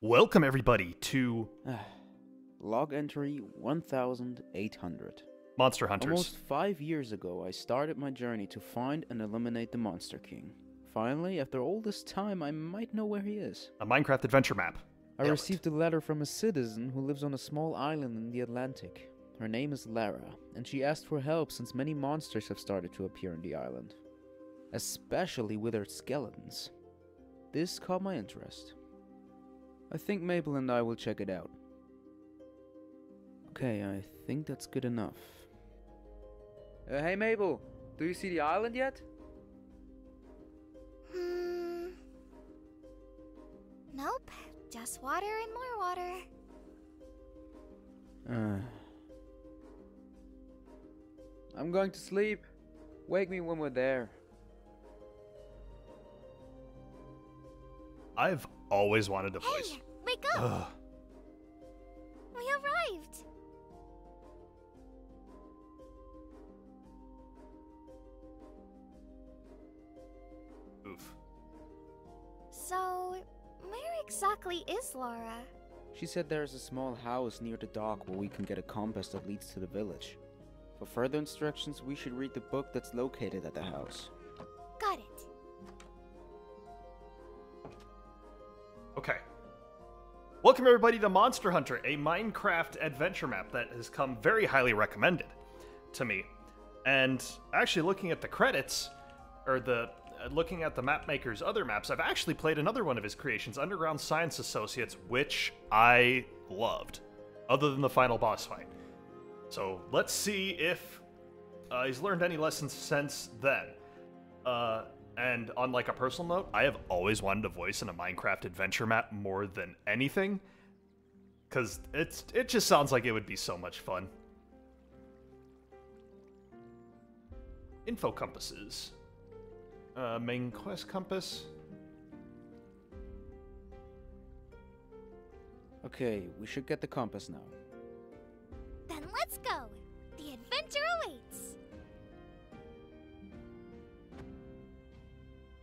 Welcome, everybody, to ah, Log entry 1800. Monster Hunters. Almost five years ago, I started my journey to find and eliminate the Monster King. Finally, after all this time, I might know where he is. a Minecraft adventure map. I Nailed it. received a letter from a citizen who lives on a small island in the Atlantic. Her name is Lara, and she asked for help since many monsters have started to appear on the island, especially withered skeletons. This caught my interest. I think Mabel and I will check it out. Okay, I think that's good enough. Uh, hey Mabel, do you see the island yet? Hmm. Nope. Just water and more water. Uh, I'm going to sleep. Wake me when we're there. I've always wanted a voice. Hey, wake up! Ugh. We arrived. Oof. So, where exactly is Laura? She said there is a small house near the dock where we can get a compass that leads to the village. For further instructions, we should read the book that's located at the house. Welcome, everybody, to Monster Hunter, a Minecraft adventure map that has come very highly recommended to me. And actually, looking at the credits, or the uh, looking at the map maker's other maps, I've actually played another one of his creations, Underground Science Associates, which I loved, other than the final boss fight. So let's see if uh, he's learned any lessons since then. Uh, and on like a personal note, I have always wanted a voice in a Minecraft adventure map more than anything, because it's it just sounds like it would be so much fun. Info compasses. Uh, main quest compass. Okay, we should get the compass now. Then let's go. The adventure awaits.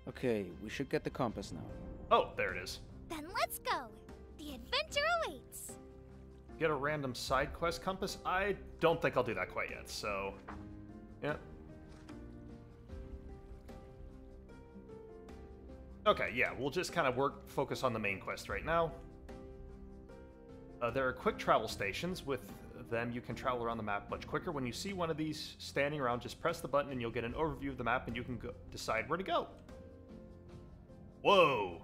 Okay, we should get the compass now. Oh, there it is. Then let's go. The adventure awaits. Get a random side quest compass. I don't think I'll do that quite yet. So, yeah. Okay, yeah, we'll just kind of work, focus on the main quest right now. Uh, there are quick travel stations. With them, you can travel around the map much quicker. When you see one of these standing around, just press the button and you'll get an overview of the map and you can go, decide where to go. Whoa!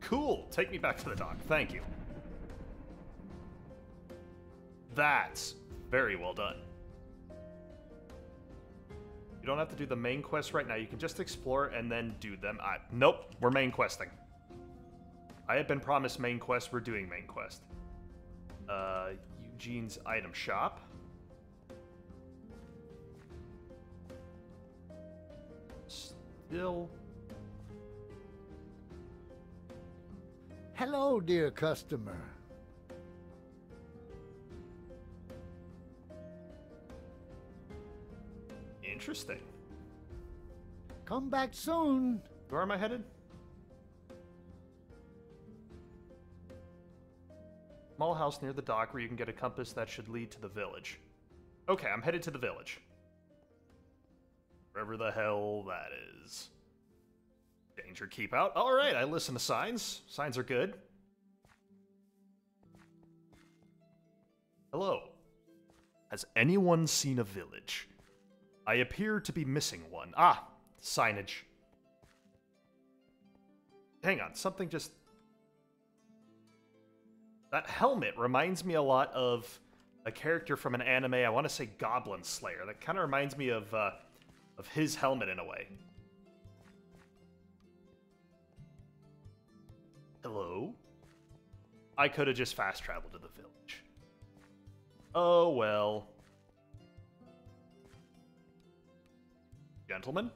Cool. Take me back to the dock. Thank you. That's very well done. You don't have to do the main quest right now. You can just explore and then do them. I, nope, we're main questing. I have been promised main quest. We're doing main quest. Uh, Eugene's item shop. Hello, dear customer. interesting. Come back soon. Where am I headed? Small house near the dock where you can get a compass that should lead to the village. Okay, I'm headed to the village. Wherever the hell that is. Danger, keep out. Alright, I listen to signs. Signs are good. Hello. Has anyone seen a village? I appear to be missing one. Ah, signage. Hang on, something just. That helmet reminds me a lot of a character from an anime. I want to say Goblin Slayer. That kind of reminds me of uh, of his helmet in a way. Hello. I could have just fast traveled to the village. Oh well. Gentlemen?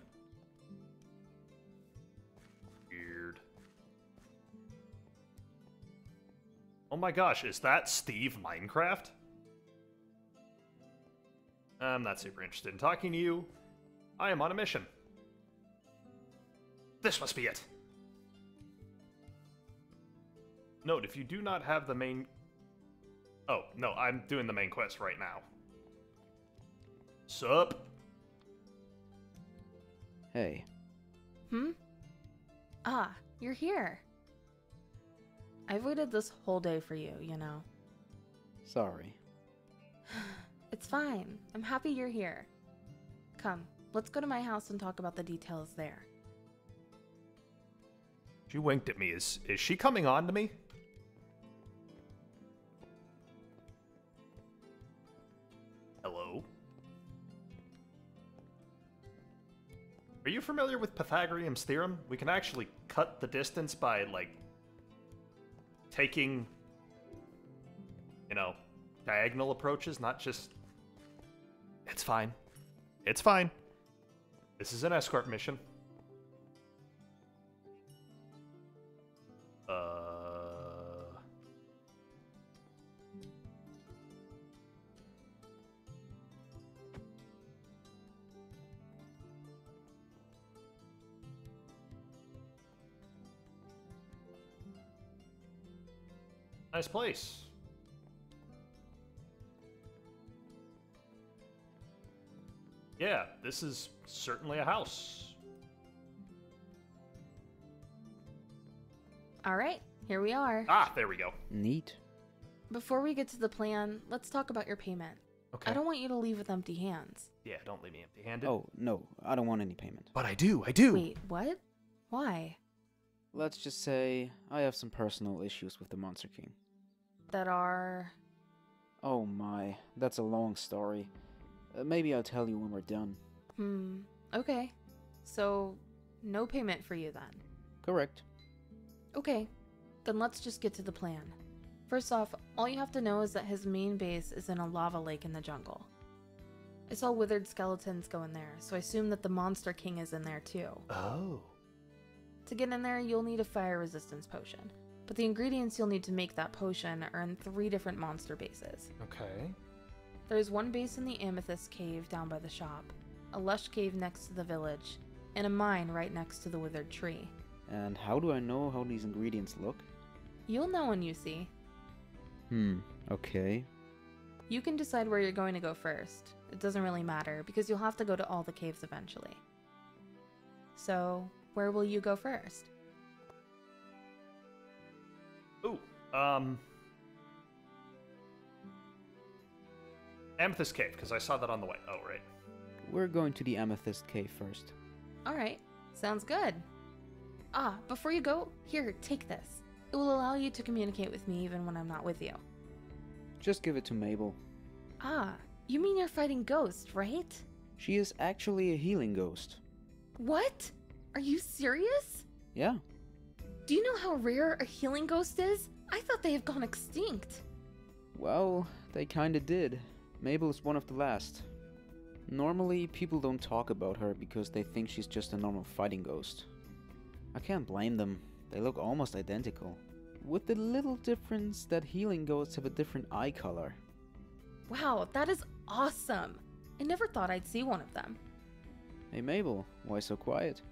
Weird. Oh my gosh, is that Steve Minecraft? I'm not super interested in talking to you. I am on a mission. This must be it. Note, if you do not have the main... Oh, no, I'm doing the main quest right now. Sup? Hey, Hmm? Ah, you're here. I've waited this whole day for you, you know. sorry. It's fine. I'm happy you're here. Come, let's go to my house and talk about the details there. She winked at me. Is is she coming on to me? Hello? Are you familiar with Pythagorean's theorem? We can actually cut the distance by, like, taking, you know, diagonal approaches, not just. It's fine. It's fine. This is an escort mission. Uh. Nice place. This is certainly a house. All right, here we are. Ah, there we go. Neat. Before we get to the plan, let's talk about your payment. Okay. I don't want you to leave with empty hands. Yeah, don't leave me empty-handed. Oh, no, I don't want any payment. but I do. I do. Wait, what? Why? Let's just say I have some personal issues with the Monster King. That are. Oh my, that's a long story. Uh, maybe I'll tell you when we're done. Hmm, okay. So, no payment for you then. Correct. Okay, then let's just get to the plan. First off, all you have to know is that his main base is in a lava lake in the jungle. I saw withered skeletons go in there, so I assume that the Monster King is in there too. Oh. To get in there, you'll need a fire resistance potion, but the ingredients you'll need to make that potion are in three different monster bases. Okay. There's one base in the Amethyst Cave down by the shop, a lush cave next to the village, and a mine right next to the withered tree. And how do I know how these ingredients look? You'll know when you see. Hmm, okay. You can decide where you're going to go first. It doesn't really matter because you'll have to go to all the caves eventually. So, where will you go first? Ooh. Um. Amethyst Cave, because I saw that on the way. Oh, right. We're going to the Amethyst Cave first. Alright, sounds good. Ah, before you go, here, take this. It will allow you to communicate with me even when I'm not with you. Just give it to Mabel. Ah, you mean you're fighting ghosts, right? She is actually a healing ghost. What? Are you serious? Yeah, Do you know how rare a healing ghost is? I thought they have gone extinct. well, they kinda did. Mabel is one of the last. Normally, people don't talk about her because they think she's just a normal fighting ghost. I can't blame them, they look almost identical. With the little difference that healing ghosts have a different eye color. Wow, that is awesome. I never thought I'd see one of them. Hey Mabel, why so quiet?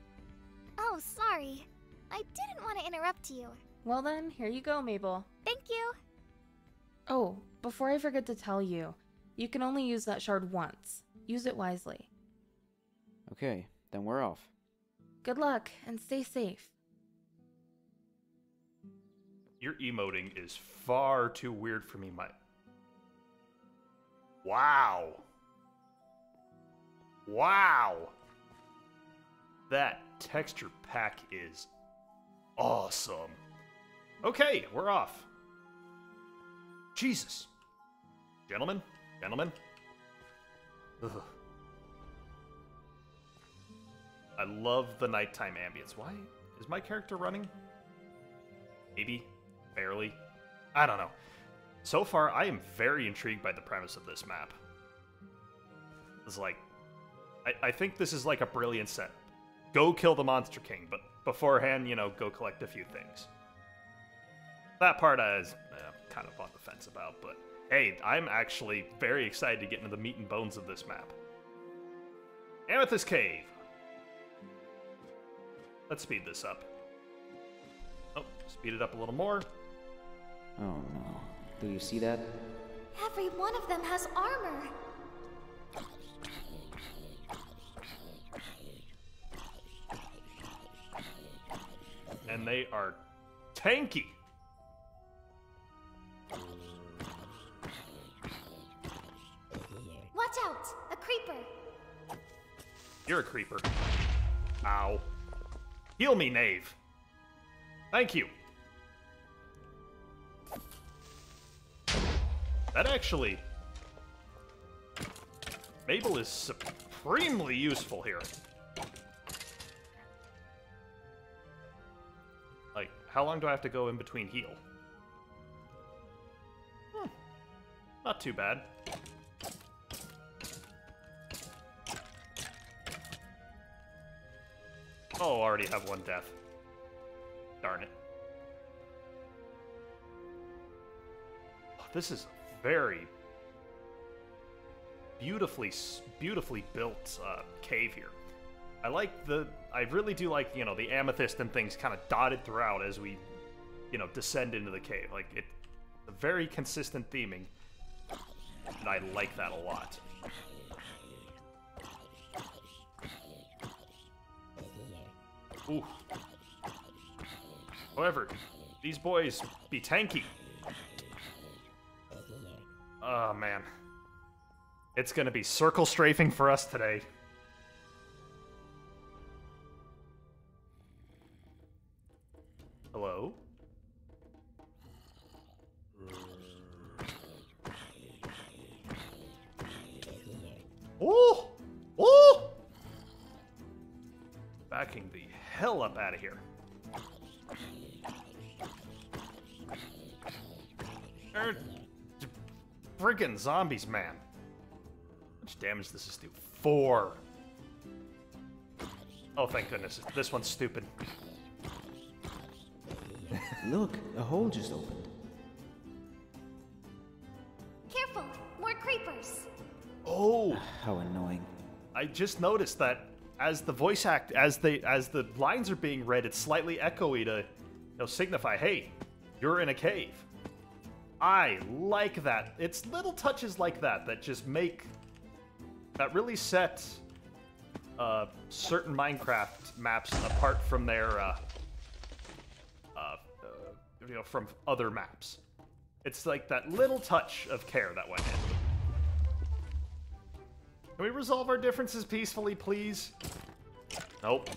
Oh, sorry. I didn't want to interrupt you. Well then, here you go, Mabel. Thank you. Oh, before I forget to tell you, you can only use that shard once. Use it wisely. Okay, then we're off. Good luck and stay safe. Your emoting is far too weird for me, my. Wow. Wow. That texture pack is awesome. Okay, we're off. Jesus. Gentlemen, gentlemen. Ugh. I love the nighttime ambience. Why is my character running? Maybe, barely. I don't know. So far, I am very intrigued by the premise of this map. It's like, I, I think this is like a brilliant set. Go kill the Monster King, but beforehand, you know, go collect a few things. That part I was eh, kind of on the fence about, but hey, I'm actually very excited to get into the meat and bones of this map. Amethyst Cave. Let's speed this up. Oh, speed it up a little more. Oh no. Do you see that? Every one of them has armor. And they are tanky. You're a creeper. Ow. Heal me, knave. Thank you. That actually... Mabel is supremely useful here. Like, how long do I have to go in between heal? Hmm. Not too bad. Oh, already have one death. Darn it. This is very beautifully, beautifully built uh, cave here. I like the, I really do like, you know, the amethyst and things kind of dotted throughout as we, you know, descend into the cave. Like, it, a very consistent theming, and I like that a lot. Ooh. However, these boys be tanky. Oh man. It's gonna be circle strafing for us today. Hello? Oh! Hell up out of here. Er, d- Friggin' zombies, man. How much damage does this do? Four. Oh, thank goodness. This one's stupid. Look, a hole just opened. Careful! More creepers! Oh! How annoying. I just noticed that as the voice act, as they, as the lines are being read, it's slightly echoey to, you know, signify, hey, you're in a cave. I like that. It's little touches like that that just make, that really set uh, certain Minecraft maps apart from their, uh, uh, uh, you know, from other maps. It's like that little touch of care that went in. Can we resolve our differences peacefully, please? Nope.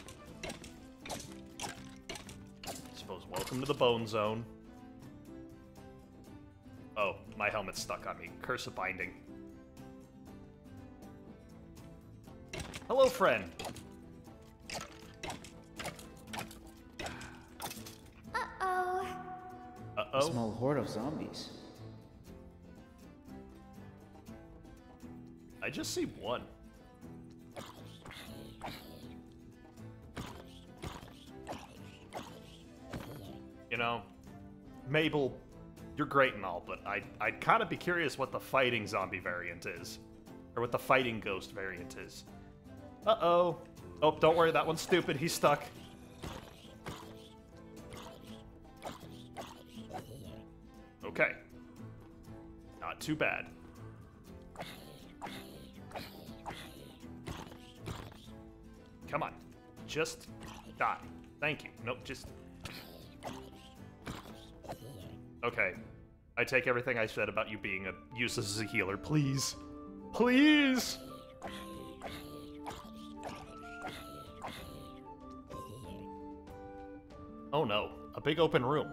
Suppose welcome to the bone zone. Oh, my helmet's stuck on me. Curse of binding. Hello, friend. Uh-oh. A Uh-oh. small horde of zombies. I just see one. You know, Mabel, you're great and all, but I'd, I'd kind of be curious what the fighting zombie variant is. Or what the fighting ghost variant is. Uh-oh. Oh, don't worry, that one's stupid. He's stuck. Okay. Not too bad. Come on. Just die. Thank you. Nope, just. Okay. I take everything I said about you being a useless as a healer. Please. Please! Oh no. A big open room.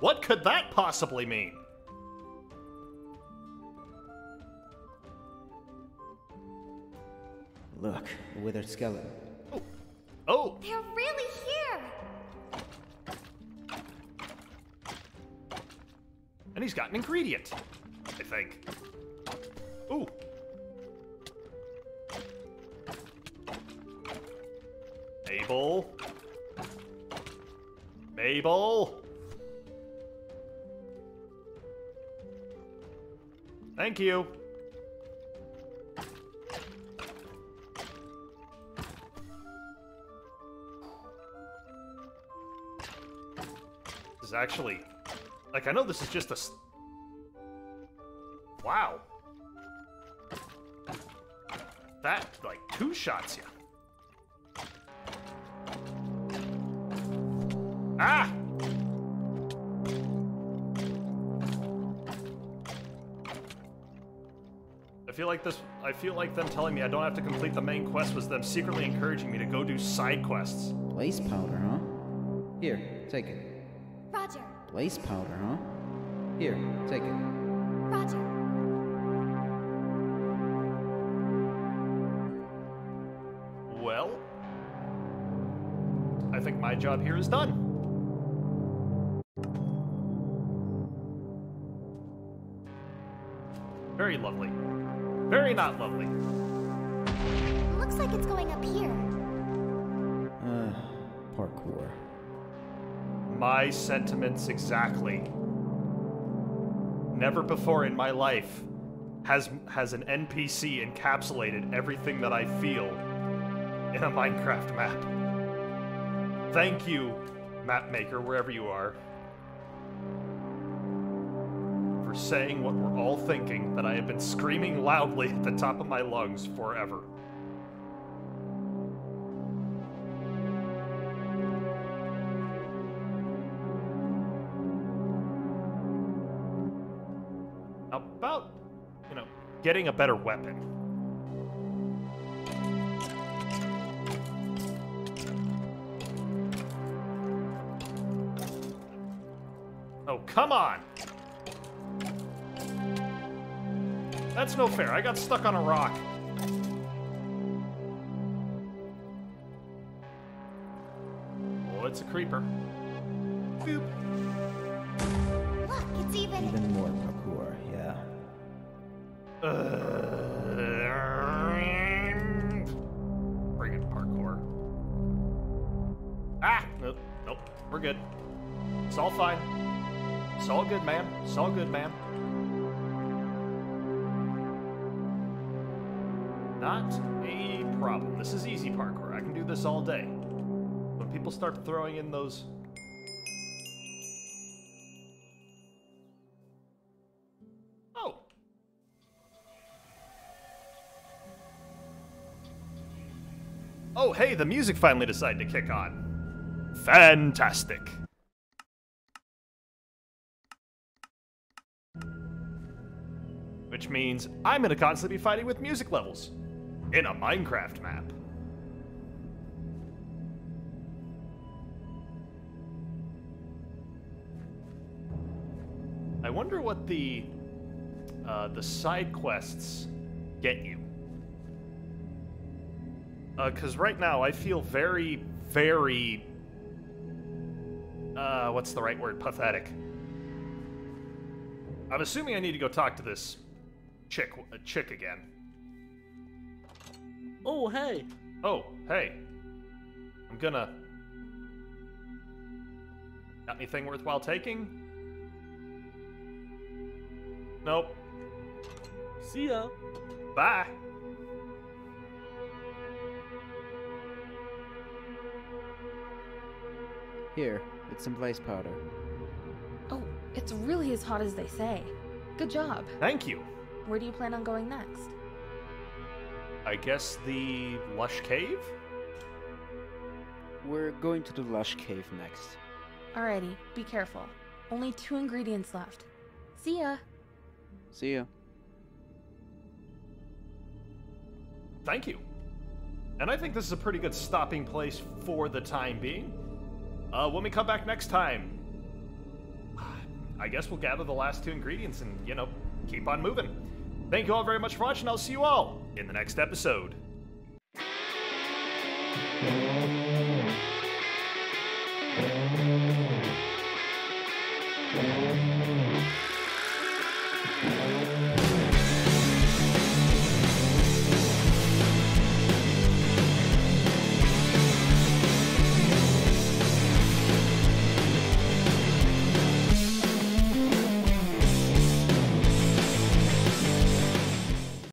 What could that possibly mean? Look, withered skeleton. Oh! They're really here! And he's got an ingredient. I think. Ooh. Mabel. Mabel. Thank you. Is actually... Like, I know this is just a... Wow. That, like, two shots you. Ah! I feel like this. I feel like them telling me I don't have to complete the main quest was them secretly encouraging me to go do side quests. Blaze powder, huh? Here, take it. Roger. Blaze powder, huh? Here, take it. Roger. Well, I think my job here is done. Very lovely. Very not lovely. Looks like it's going up here. Uh, parkour. My sentiments exactly. Never before in my life has has an NPC encapsulated everything that I feel in a Minecraft map. Thank you, map maker, wherever you are, for saying what we're all thinking that I have been screaming loudly at the top of my lungs forever. Getting a better weapon. Oh, come on! That's no fair. I got stuck on a rock. Oh, it's a creeper. Boop. Look, it's even. Even more parkour, yeah. Friggin' parkour. Ah! Nope. Nope. We're good. It's all fine. It's all good, man. It's all good, man. Not a problem. This is easy parkour. I can do this all day. When people start throwing in those. Oh, hey, the music finally decided to kick on. Fantastic. Which means I'm gonna constantly be fighting with music levels in a Minecraft map. I wonder what the uh, the side quests get you. Because right now I feel very, very. Uh, what's the right word? Pathetic. I'm assuming I need to go talk to this chick, uh, chick again. Oh, hey. Oh, hey. I'm gonna. Got anything worthwhile taking? Nope. See ya. Bye. Here, it's some blaze powder. Oh, it's really as hot as they say. Good job. Thank you. Where do you plan on going next? I guess the lush cave? We're going to the lush cave next. Alrighty, be careful. Only two ingredients left. See ya. See ya. Thank you. And I think this is a pretty good stopping place for the time being. Uh, when we come back next time, I guess we'll gather the last two ingredients and, you know, keep on moving. Thank you all very much for watching. I'll see you all in the next episode.